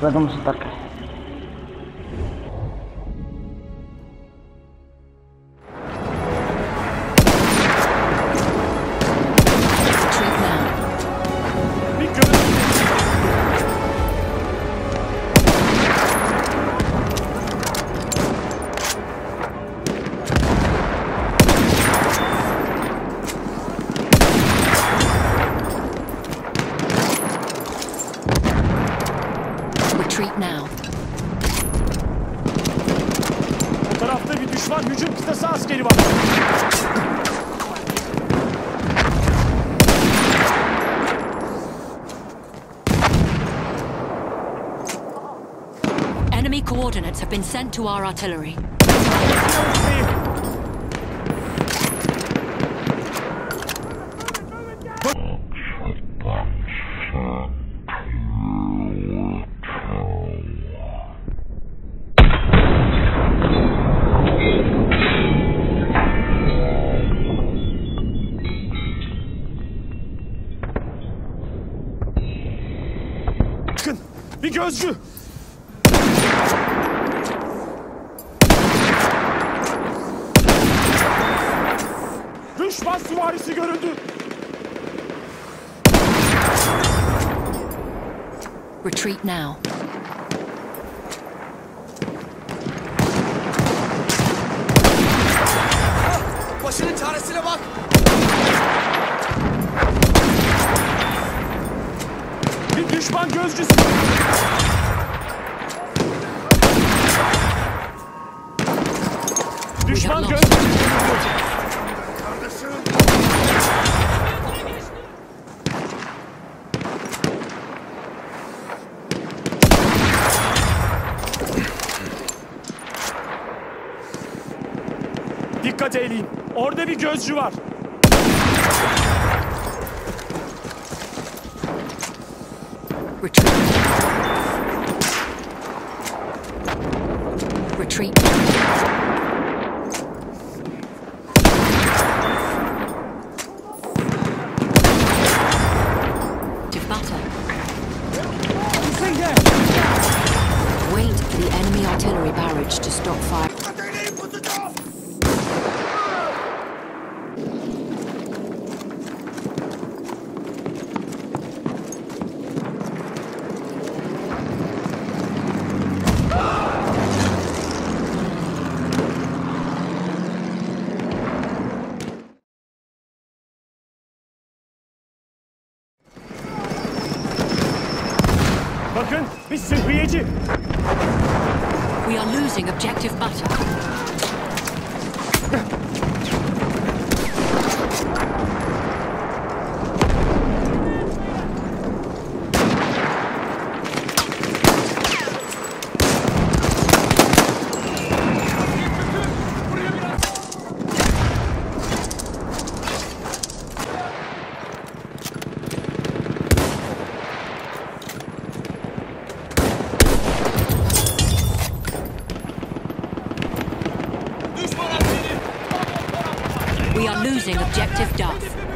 Nos vemos. Now. O tarafta bir düşman hücum kıtası askeri var. Enemy coordinates have been sent to our artillery. Bakın bir gözcü. Düşman süvarisi görüldü. Retreat now. Bir düşman gözcüsü. Düşman gözcüsü. Dikkat eyleyin. Orada bir gözcü var. Retreat. Retreat. Objective butter. Wait for the enemy artillery barrage to stop fire. Bakın bir sıhhiyeci. We are losing objective butter. Düşman askeri. We are losing objective Duff.